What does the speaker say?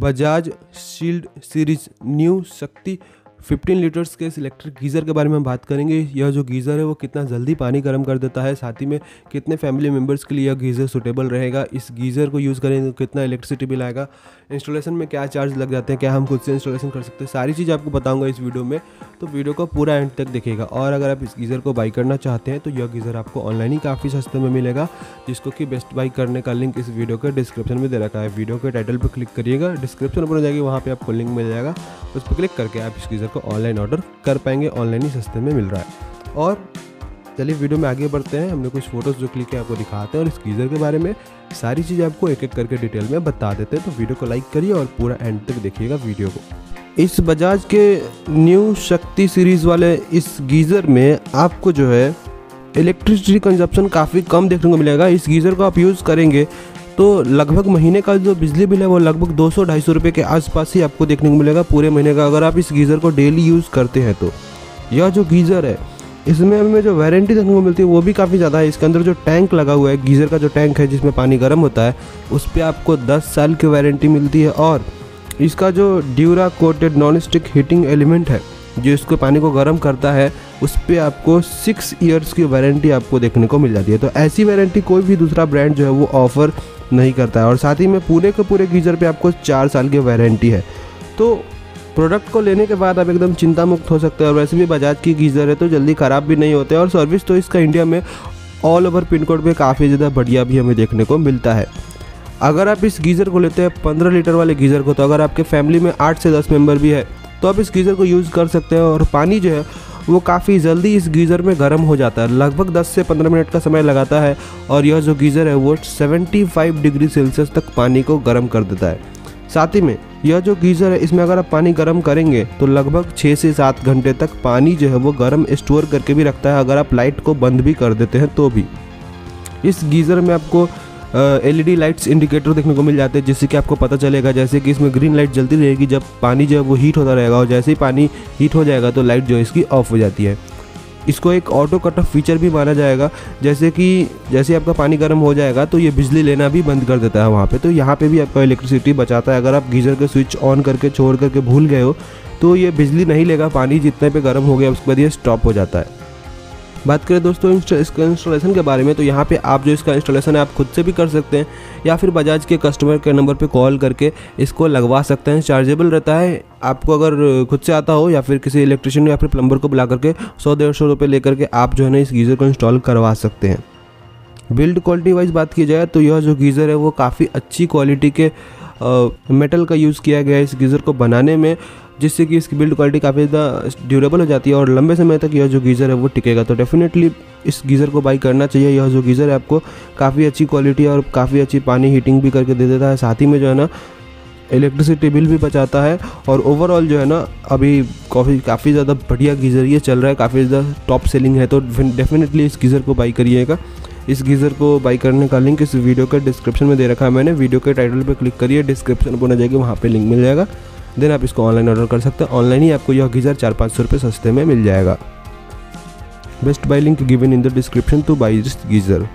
Bajaj shield series new शक्ति 15 litres के इस इलेक्ट्रिक गीज़र के बारे में हम बात करेंगे। यह जो गीज़र है, वो कितना जल्दी पानी गर्म कर देता है, साथ ही में कितने फैमिली मेंबर्स के लिए यह गीज़र सुटेबल रहेगा, इस गीज़र को यूज़ करेंगे तो कितना इलेक्ट्रिसिटी बिल आएगा इंस्टॉलेशन में क्या चार्ज लग जाते हैं, क्या हम खुद से इंस्टॉलेशन कर सकते हैं, सारी चीज़ आपको बताऊँगा इस वीडियो में। तो वीडियो को पूरा एंड तक देखेगा और अगर आप इस गीज़र को बाई करना चाहते हैं तो यह गीज़र आपको ऑनलाइन ही काफ़ी सस्ते में मिलेगा, जिसको कि बेस्ट बाई करने का लिंक इस वीडियो के डिस्क्रिप्शन में दे रखा है। वीडियो के टाइटल पर क्लिक करिएगा डिस्क्रिप्शन पर जाएगी, वहाँ पर आपको लिंक मिल जाएगा, उस पर क्लिक करके आप इस गीज़र को ऑनलाइन ऑर्डर कर पाएँगे, ऑनलाइन ही सस्ते में मिल रहा है। और चलिए वीडियो में आगे बढ़ते हैं। हमने कुछ फ़ोटोज़ जो क्लिक है आपको दिखाते हैं और इस गीज़र के बारे में सारी चीज़ें आपको एक एक करके डिटेल में बता देते हैं। तो वीडियो को लाइक करिए और पूरा एंड तक देखिएगा वीडियो को। इस बजाज के न्यू शक्ति सीरीज़ वाले इस गीज़र में आपको जो है इलेक्ट्रिसिटी कंजप्शन काफ़ी कम देखने को मिलेगा। इस गीज़र को आप यूज़ करेंगे तो लगभग महीने का जो बिजली बिल है वो लगभग 200 ढाई सौ रुपये के आसपास ही आपको देखने को मिलेगा पूरे महीने का। अगर आप इस गीज़र को डेली यूज़ करते हैं तो। यह जो गीज़र है, इसमें हमें जो वारंटी देखने को मिलती है, वो भी काफ़ी ज़्यादा है। इसके अंदर जो टैंक लगा हुआ है, गीज़र का जो टैंक है जिसमें पानी गर्म होता है, उस पर आपको 10 साल की वारंटी मिलती है। और इसका जो dura coated non stick heating element है, जो इसको पानी को गर्म करता है, उस पर आपको सिक्स ईयर्स की वारंटी आपको देखने को मिल जाती है। तो ऐसी वारंटी कोई भी दूसरा ब्रांड जो है, वो ऑफ़र नहीं करता है। और साथ ही में पूरे के पूरे गीज़र पे आपको चार साल की वारंटी है। तो प्रोडक्ट को लेने के बाद आप एकदम चिंता मुक्त हो सकते हैं और वैसे भी बजाज की गीज़र है तो जल्दी ख़राब भी नहीं होते और सर्विस तो इसका इंडिया में ऑल ओवर पिन कोड पर काफ़ी ज़्यादा बढ़िया भी हमें देखने को मिलता है। अगर आप इस गीज़र को लेते हैं, पंद्रह लीटर वाले गीज़र को तो अगर आपके फैमिली में आठ से दस मेंबर भी है तो आप इस गीज़र को यूज़ कर सकते हैं। और पानी जो है वो काफ़ी जल्दी इस गीज़र में गर्म हो जाता है। लगभग 10 से 15 मिनट का समय लगाता है और यह जो गीज़र है, वो 75 डिग्री सेल्सियस तक पानी को गर्म कर देता है। साथ ही में, यह जो गीज़र है, इसमें अगर आप पानी गर्म करेंगे तो लगभग छः से सात घंटे तक पानी जो है, वो गर्म स्टोर करके भी रखता है। अगर आप लाइट को बंद भी कर देते हैं तो भी। इस गीज़र में आपको एलईडी लाइट्स इंडिकेटर देखने को मिल जाते हैं, जिससे कि आपको पता चलेगा जैसे कि इसमें ग्रीन लाइट जलती रहेगी, जब पानी जो है वो हीट होता रहेगा और जैसे ही पानी हीट हो जाएगा तो लाइट जो है इसकी ऑफ़ हो जाती है। इसको एक ऑटो कट ऑफ़ फीचर भी माना जाएगा, जैसे कि जैसे आपका पानी गर्म हो जाएगा तो ये बिजली लेना भी बंद कर देता है वहाँ पे। तो यहाँ पे भी आपका इलेक्ट्रिसिटी बचाता है। अगर आप गीज़र के स्विच ऑन करके, छोड़ करके भूल गए हो तो ये बिजली नहीं लेगा, पानी जितने पे गर्म हो गया, उसके बाद ये स्टॉप हो जाता है। बात करें दोस्तों इसका इंस्टॉलेशन के बारे में तो यहाँ पे आप जो इसका इंस्टॉलेशन है, आप खुद से भी कर सकते हैं, या फिर बजाज के कस्टमर केयर नंबर पे कॉल करके इसको लगवा सकते हैं। चार्जेबल रहता है। आपको अगर खुद से आता हो, या फिर किसी इलेक्ट्रिशियन या फिर प्लम्बर को बुला करके सौ, डेढ़ सौ रुपये लेकर के आप जो है ना इस गीज़र को इंस्टॉल करवा सकते हैं। बिल्ड क्वालिटी वाइज बात की जाए तो यह जो गीज़र है, वो काफ़ी अच्छी क्वालिटी के मेटल का यूज़ किया गया है इस गीज़र को बनाने में। जिससे कि इसकी बिल्ड क्वालिटी काफ़ी ज़्यादा ड्यूरेबल हो जाती है और लंबे समय तक यह जो गीज़र है वो टिकेगा। तो डेफिनेटली इस गीज़र को बाई करना चाहिए। यह जो गीज़र है आपको काफ़ी अच्छी क्वालिटी और काफ़ी अच्छी पानी हीटिंग भी करके दे देता है। साथ ही में जो है ना इलेक्ट्रिसिटी बिल भी बचाता है और ओवरऑल जो है ना, अभी काफ़ी काफ़ी ज़्यादा बढ़िया गीज़र ये चल रहा है। काफ़ी ज़्यादा टॉप सेलिंग है। तो डेफिनेटली इस गीज़र को बाई करिएगा। इस गीज़र को बाई करने का लिंक इस वीडियो के डिस्क्रिप्शन में दे रखा है मैंने। वीडियो के टाइटल पर क्लिक करिए। डिस्क्रिप्शन पर जाएगी। वहाँ पर लिंक मिल जाएगा। देन आप इसको ऑनलाइन ऑर्डर कर सकते हैं। ऑनलाइन ही आपको यह गीज़र चार पाँच सौ रुपये सस्ते में मिल जाएगा। Best buy link given in the description to buy this geyser